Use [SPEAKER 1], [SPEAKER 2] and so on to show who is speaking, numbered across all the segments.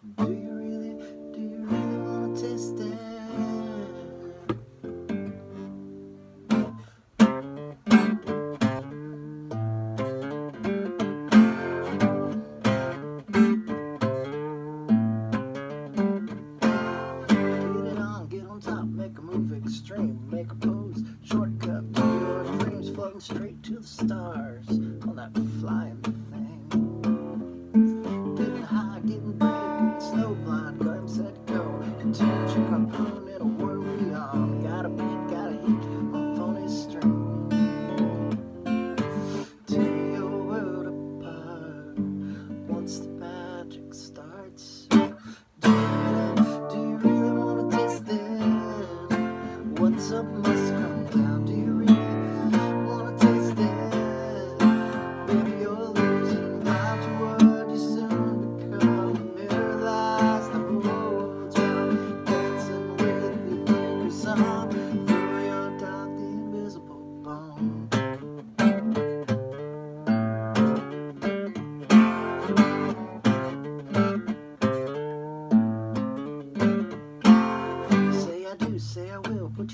[SPEAKER 1] Do you really, do you really wanna taste it? Get it on, get on top, make a move extreme, make a pose, shortcut to your dreams, floating straight to the stars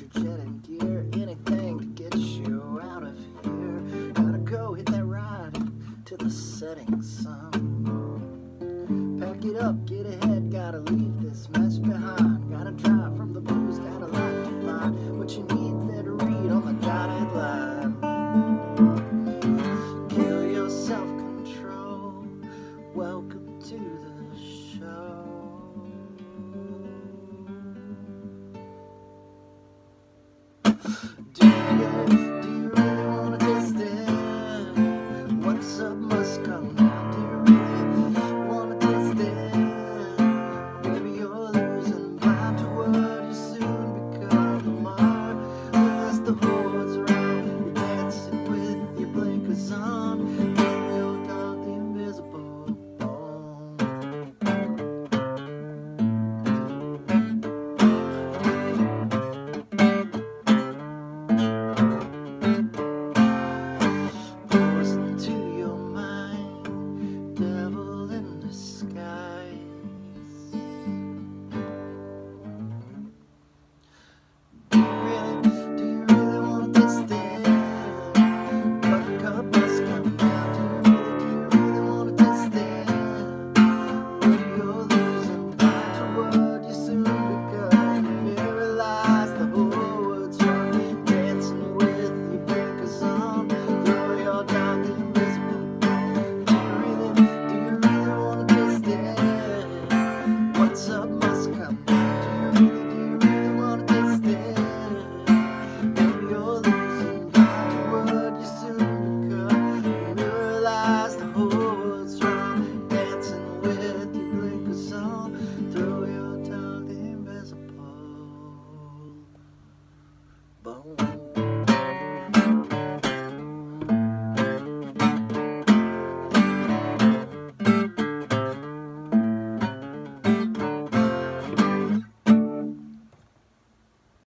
[SPEAKER 1] oxygen and gear, anything to get you out of here. Gotta go hit that ride to the setting sun. Pack it up, get ahead, gotta leave this mess behind. Gotta drive from the do